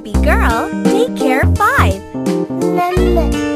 baby girl, daycare 5.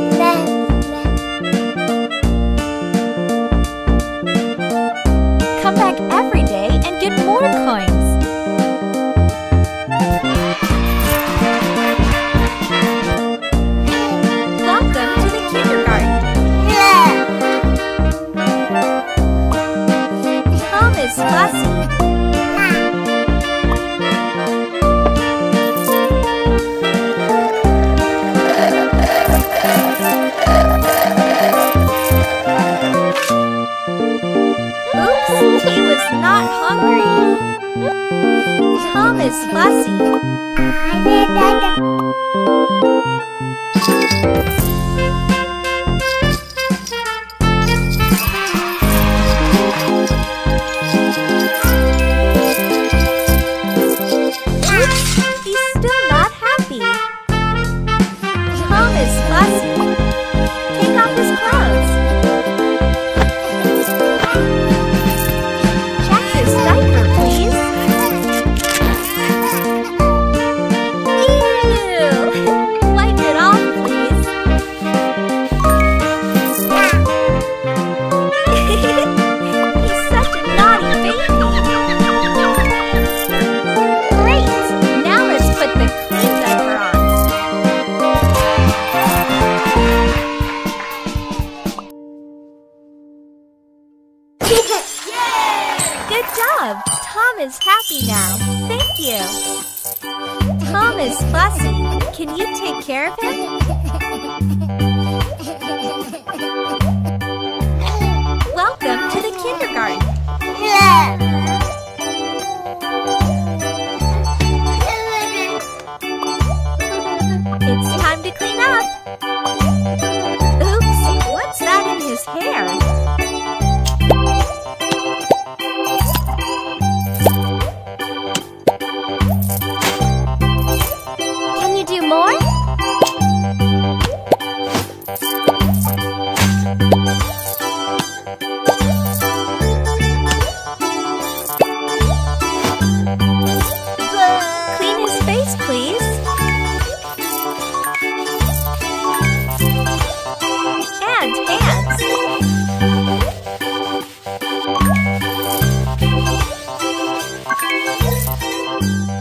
Tom is fussy. Good job! Tom is happy now. Thank you. Tom is fussy. Can you take care of him? Welcome to the kindergarten. It's time to clean up. Oops, what's that in his hair?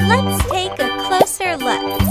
Let's take a closer look.